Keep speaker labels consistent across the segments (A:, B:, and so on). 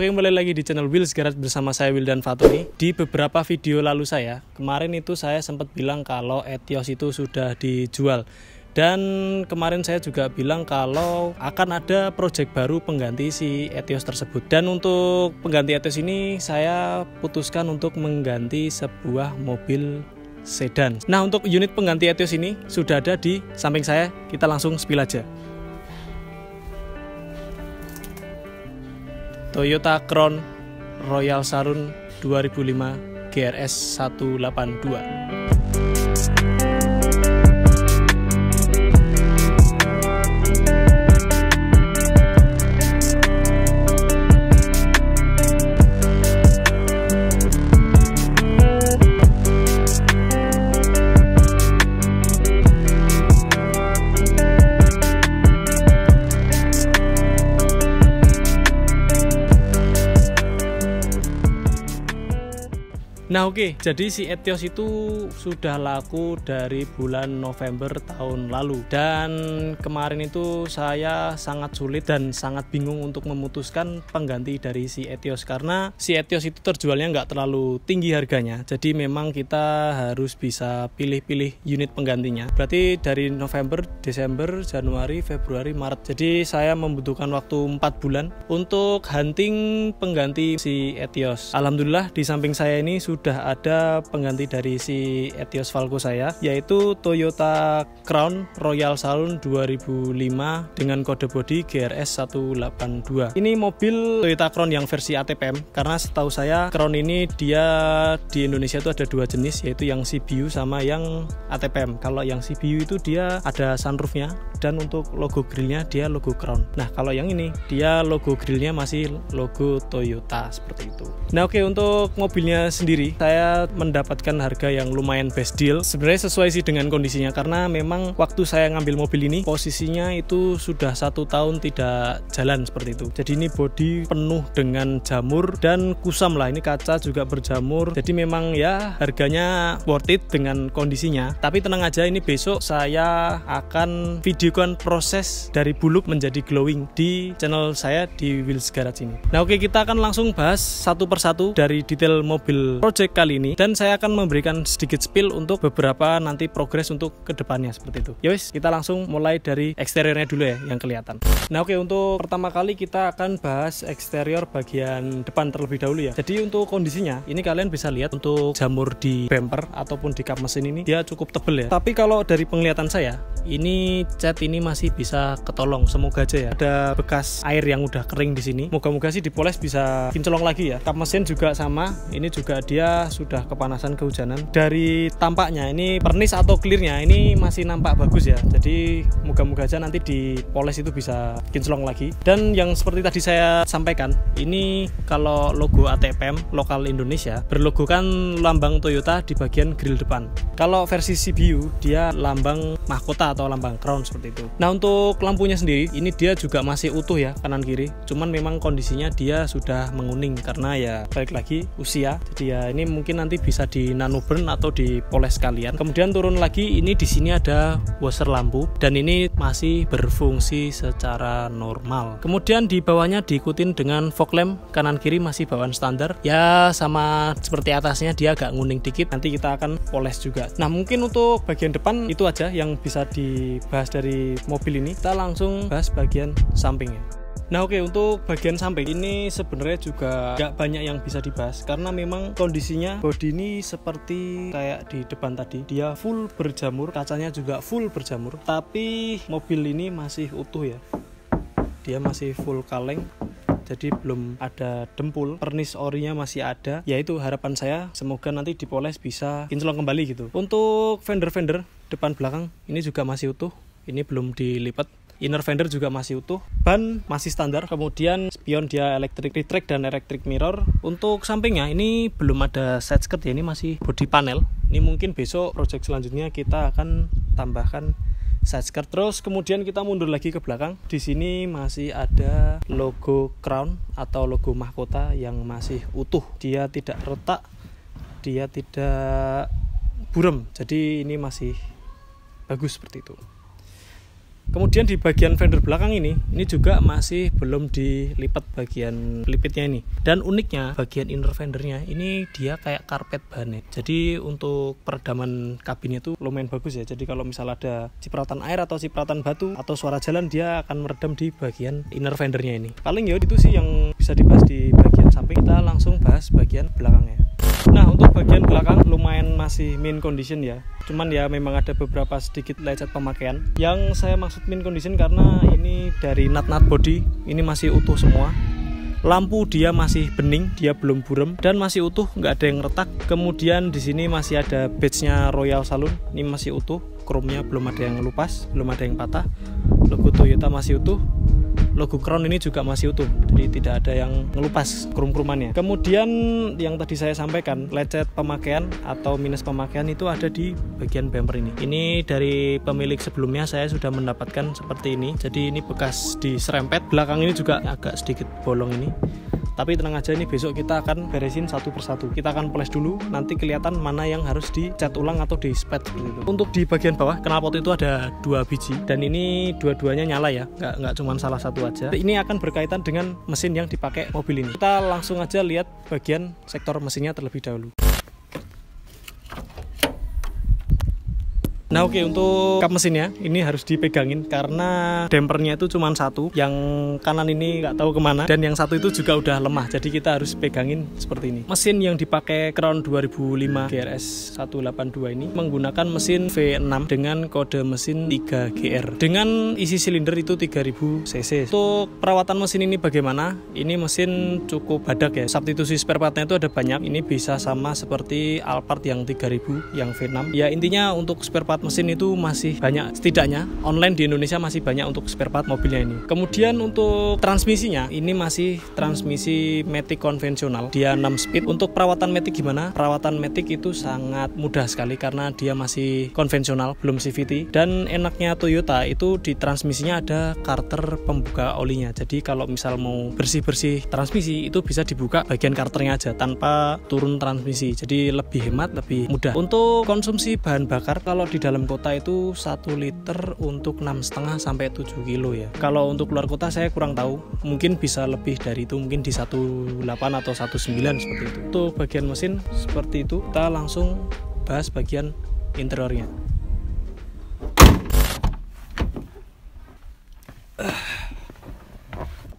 A: Oke kembali lagi di channel Wheels Garage bersama saya Wildan Fatoni Di beberapa video lalu saya Kemarin itu saya sempat bilang kalau Etios itu sudah dijual dan kemarin saya juga bilang kalau akan ada project baru pengganti si Etios tersebut. Dan untuk pengganti Etios ini saya putuskan untuk mengganti sebuah mobil sedan. Nah untuk unit pengganti Etios ini sudah ada di samping saya. Kita langsung spill aja. Toyota Crown Royal Sarun 2005 GRS 182. Nah oke, okay. jadi si Etios itu sudah laku dari bulan November tahun lalu. Dan kemarin itu saya sangat sulit dan sangat bingung untuk memutuskan pengganti dari si Etios. Karena si Etios itu terjualnya nggak terlalu tinggi harganya. Jadi memang kita harus bisa pilih-pilih unit penggantinya. Berarti dari November, Desember, Januari, Februari, Maret. Jadi saya membutuhkan waktu 4 bulan untuk hunting pengganti si Etios. Alhamdulillah di samping saya ini sudah sudah ada pengganti dari si Etios Falco saya yaitu Toyota Crown Royal Saloon 2005 dengan kode bodi GRS 182 ini mobil Toyota Crown yang versi ATPM karena setahu saya Crown ini dia di Indonesia itu ada dua jenis yaitu yang CBU sama yang ATPM kalau yang CBU itu dia ada sunroofnya dan untuk logo grillnya dia logo Crown. Nah kalau yang ini dia logo grillnya masih logo Toyota seperti itu. Nah oke okay, untuk mobilnya sendiri saya mendapatkan harga yang lumayan best deal. Sebenarnya sesuai sih dengan kondisinya karena memang waktu saya ngambil mobil ini posisinya itu sudah satu tahun tidak jalan seperti itu. Jadi ini body penuh dengan jamur dan kusam lah. Ini kaca juga berjamur. Jadi memang ya harganya worth it dengan kondisinya. Tapi tenang aja ini besok saya akan videokan proses dari buluk menjadi glowing di channel saya di Wheels Garage ini. Nah oke kita akan langsung bahas satu persatu dari detail mobil project project kali ini dan saya akan memberikan sedikit spill untuk beberapa nanti progres untuk ke depannya seperti itu. Yowis, kita langsung mulai dari eksteriornya dulu ya yang kelihatan. Nah oke okay, untuk pertama kali kita akan bahas eksterior bagian depan terlebih dahulu ya. Jadi untuk kondisinya ini kalian bisa lihat untuk jamur di bumper ataupun di kap mesin ini dia cukup tebel ya. Tapi kalau dari penglihatan saya ini cat ini masih bisa ketolong semoga aja ya. Ada bekas air yang udah kering di sini. Moga-moga sih dipoles bisa kinclong lagi ya. Kap mesin juga sama. Ini juga dia sudah kepanasan kehujanan dari tampaknya ini pernis atau clearnya ini masih nampak bagus ya jadi moga-moga aja nanti di poles itu bisa kinclong lagi dan yang seperti tadi saya sampaikan ini kalau logo ATPM lokal Indonesia berlogokan lambang Toyota di bagian grill depan kalau versi CBU dia lambang mahkota atau lambang crown seperti itu. Nah untuk lampunya sendiri ini dia juga masih utuh ya kanan kiri. Cuman memang kondisinya dia sudah menguning karena ya balik lagi usia. Jadi ya ini mungkin nanti bisa di nano burn atau dipoles kalian. Kemudian turun lagi ini di sini ada washer lampu dan ini masih berfungsi secara normal. Kemudian di bawahnya diikutin dengan fog lamp kanan kiri masih bawaan standar. Ya sama seperti atasnya dia agak nguning dikit. Nanti kita akan poles juga. Nah mungkin untuk bagian depan itu aja yang bisa dibahas dari mobil ini kita langsung bahas bagian sampingnya. Nah oke okay, untuk bagian samping ini sebenarnya juga gak banyak yang bisa dibahas karena memang kondisinya bodi ini seperti kayak di depan tadi. Dia full berjamur kacanya juga full berjamur tapi mobil ini masih utuh ya. Dia masih full kaleng jadi belum ada dempul pernis orinya masih ada. Yaitu harapan saya semoga nanti dipoles bisa kinclong kembali gitu. Untuk fender-fender depan belakang ini juga masih utuh. Ini belum dilipat. Inner fender juga masih utuh. Ban masih standar. Kemudian spion dia electric retract dan electric mirror. Untuk sampingnya ini belum ada set skirt ya ini masih body panel. Ini mungkin besok project selanjutnya kita akan tambahkan side skirt terus kemudian kita mundur lagi ke belakang. Di sini masih ada logo crown atau logo mahkota yang masih utuh. Dia tidak retak dia tidak burem. Jadi ini masih bagus seperti itu kemudian di bagian fender belakang ini ini juga masih belum dilipat bagian pelipitnya ini. Dan uniknya bagian inner fendernya ini dia kayak karpet bahan jadi untuk peredaman kabinnya itu lumayan bagus ya. Jadi kalau misal ada cipratan air atau cipratan batu atau suara jalan dia akan meredam di bagian inner fendernya ini. Paling ya itu sih yang bisa dibahas di bagian samping. Kita langsung bahas bagian belakangnya Nah untuk bagian belakang lumayan masih min condition ya. Cuman ya memang ada beberapa sedikit lecet pemakaian. Yang saya maksud min condition karena ini dari nut-nut body Ini masih utuh semua. Lampu dia masih bening, dia belum burem dan masih utuh, nggak ada yang retak. Kemudian di sini masih ada badge-nya Royal Saloon, ini masih utuh, chrome-nya belum ada yang lupas, belum ada yang patah. Logo Toyota masih utuh, logo crown ini juga masih utuh jadi tidak ada yang ngelupas krum-krumannya kemudian yang tadi saya sampaikan lecet pemakaian atau minus pemakaian itu ada di bagian bumper ini. Ini dari pemilik sebelumnya saya sudah mendapatkan seperti ini. Jadi ini bekas diserempet belakang ini juga agak sedikit bolong ini tapi tenang aja ini besok kita akan beresin satu persatu. Kita akan poles dulu nanti kelihatan mana yang harus dicat ulang atau di spet seperti itu untuk di bagian bawah knalpot itu ada dua biji. Dan ini dua-duanya nyala ya nggak nggak cuma salah satu aja. Ini akan berkaitan dengan mesin yang dipakai mobil ini. Kita langsung aja lihat bagian sektor mesinnya terlebih dahulu Nah oke okay, untuk kap mesinnya ini harus dipegangin karena dampernya itu cuma satu. Yang kanan ini nggak tahu ke mana dan yang satu itu juga udah lemah jadi kita harus pegangin seperti ini. Mesin yang dipakai Crown 2005 GRS 182 ini menggunakan mesin V6 dengan kode mesin 3GR dengan isi silinder itu 3000 cc untuk perawatan mesin ini bagaimana? Ini mesin cukup badak ya. Substitusi spare partnya itu ada banyak. Ini bisa sama seperti Alphard yang 3000 yang V6 ya intinya untuk spare part part mesin itu masih banyak setidaknya online di Indonesia masih banyak untuk spare part mobilnya ini. Kemudian untuk transmisinya ini masih transmisi Matic konvensional. Dia 6 speed. Untuk perawatan Matic gimana? Perawatan Matic itu sangat mudah sekali karena dia masih konvensional belum CVT dan enaknya Toyota itu di transmisinya ada karter pembuka olinya. Jadi kalau misal mau bersih-bersih transmisi itu bisa dibuka bagian karternya aja tanpa turun transmisi. Jadi lebih hemat lebih mudah. Untuk konsumsi bahan bakar kalau di kota itu 1 liter untuk 6,5 sampai 7 kilo ya. Kalau untuk luar kota saya kurang tahu, mungkin bisa lebih dari itu, mungkin di 18 atau 19 seperti itu. Untuk bagian mesin seperti itu, kita langsung bahas bagian interiornya.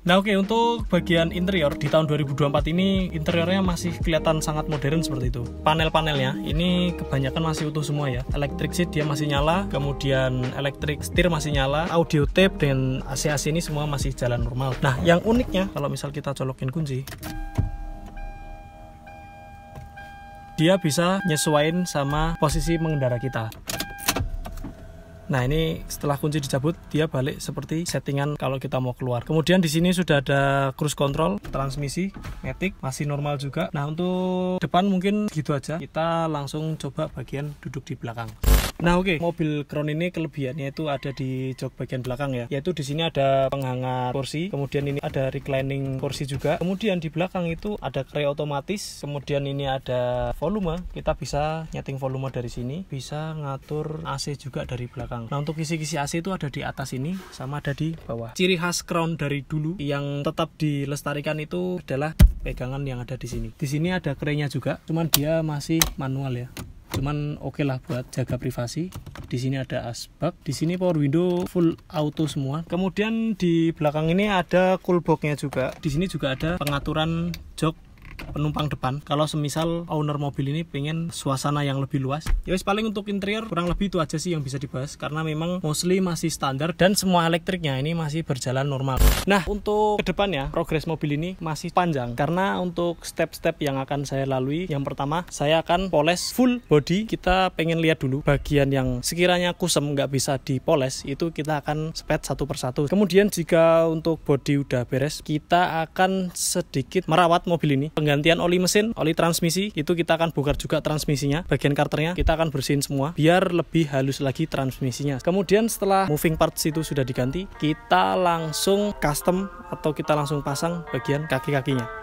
A: Nah oke okay, untuk bagian interior di tahun 2024 ini interiornya masih kelihatan sangat modern seperti itu. Panel-panelnya ini kebanyakan masih utuh semua ya. Electric seat dia masih nyala, kemudian electric steer masih nyala, audio tape dan AC-AC ini semua masih jalan normal. Nah yang uniknya kalau misal kita colokin kunci, dia bisa nyesuaiin sama posisi mengendara kita. Nah ini setelah kunci dicabut dia balik seperti settingan kalau kita mau keluar. Kemudian di sini sudah ada cruise control, transmisi, matic masih normal juga. Nah untuk depan mungkin gitu aja. Kita langsung coba bagian duduk di belakang. Nah oke, okay. mobil Crown ini kelebihannya itu ada di jok bagian belakang ya. Yaitu di sini ada penghangat kursi, kemudian ini ada reclining kursi juga. Kemudian di belakang itu ada kray otomatis, kemudian ini ada volume. Kita bisa nyeting volume dari sini, bisa ngatur AC juga dari belakang. Nah untuk kisi-kisi AC itu ada di atas ini, sama ada di bawah. Ciri khas Crown dari dulu yang tetap dilestarikan itu adalah pegangan yang ada di sini. Di sini ada kraynya juga, cuman dia masih manual ya cuman oke okay lah buat jaga privasi. Di sini ada asbak di sini power window full auto semua. Kemudian di belakang ini ada cool boxnya juga. Di sini juga ada pengaturan jok penumpang depan. Kalau semisal owner mobil ini pengen suasana yang lebih luas ya wis paling untuk interior kurang lebih itu aja sih yang bisa dibahas karena memang mostly masih standar dan semua elektriknya ini masih berjalan normal. Nah untuk ke depannya progres mobil ini masih panjang karena untuk step-step yang akan saya lalui yang pertama saya akan poles full body. Kita pengen lihat dulu bagian yang sekiranya kusem nggak bisa dipoles itu kita akan spet satu persatu. Kemudian jika untuk body udah beres kita akan sedikit merawat mobil ini penggantian oli mesin, oli transmisi, itu kita akan bongkar juga transmisinya, bagian karternya kita akan bersihin semua biar lebih halus lagi transmisinya. Kemudian setelah moving parts itu sudah diganti, kita langsung custom atau kita langsung pasang bagian kaki-kakinya.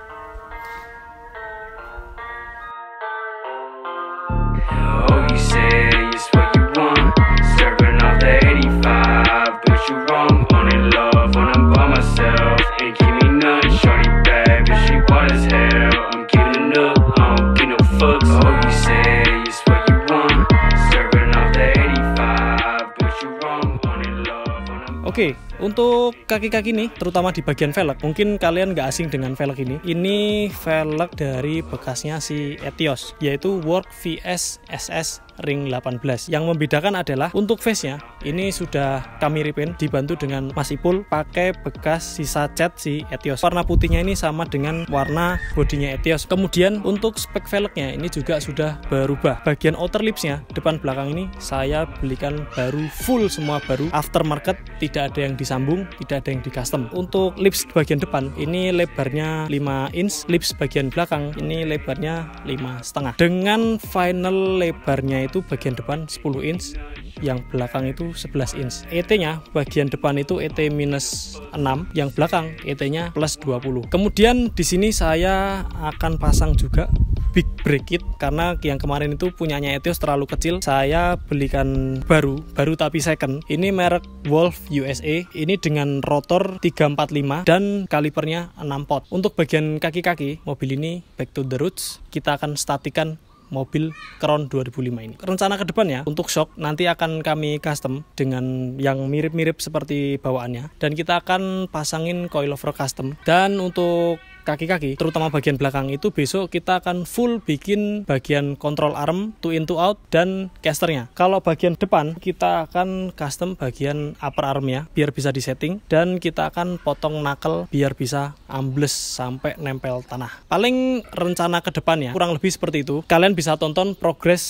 A: Oke, untuk kaki-kaki nih, terutama di bagian velg, mungkin kalian nggak asing dengan velg ini. Ini velg dari bekasnya si Etios, yaitu Work VS SS Ring 18. Yang membedakan adalah untuk face-nya, ini sudah kami repaint dibantu dengan Mas Ipul pakai bekas sisa cat si Etios. Warna putihnya ini sama dengan warna bodinya Etios. Kemudian untuk spek velgnya ini juga sudah berubah. Bagian outer lipsnya, depan belakang ini saya belikan baru full semua baru. Aftermarket tidak ada yang disambung, tidak ada yang di custom. Untuk lips bagian depan ini lebarnya 5 inch, lips bagian belakang ini lebarnya 5 setengah. Dengan final lebarnya itu bagian depan 10 inch, yang belakang itu 11 inch. ET-nya bagian depan itu ET minus 6, yang belakang ET-nya plus 20. Kemudian di sini saya akan pasang juga big brake kit karena yang kemarin itu punyanya Etios terlalu kecil. Saya belikan baru baru tapi second. Ini merek Wolf USA ini dengan rotor 345 dan kalipernya 6 pot. Untuk bagian kaki-kaki mobil ini back to the roots. Kita akan statikan mobil Crown 2005 ini. Rencana ke depan ya untuk shock nanti akan kami custom dengan yang mirip-mirip seperti bawaannya dan kita akan pasangin coilover custom dan untuk kaki-kaki, terutama bagian belakang itu besok kita akan full bikin bagian control arm, two in two out dan casternya. Kalau bagian depan kita akan custom bagian upper armnya biar bisa disetting dan kita akan potong knuckle biar bisa ambles sampai nempel tanah. Paling rencana ke depan ya kurang lebih seperti itu. Kalian bisa tonton progres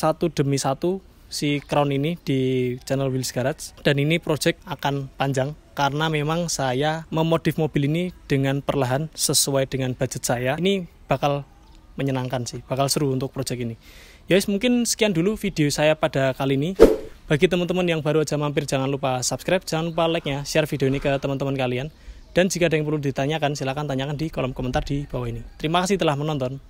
A: satu demi satu si crown ini di channel Wheels Garage. Dan ini project akan panjang karena memang saya memodif mobil ini dengan perlahan sesuai dengan budget saya. Ini bakal menyenangkan sih bakal seru untuk project ini. Ya guys mungkin sekian dulu video saya pada kali ini. Bagi teman-teman yang baru aja mampir jangan lupa subscribe jangan lupa like nya share video ini ke teman-teman kalian. Dan jika ada yang perlu ditanyakan silahkan tanyakan di kolom komentar di bawah ini. Terima kasih telah menonton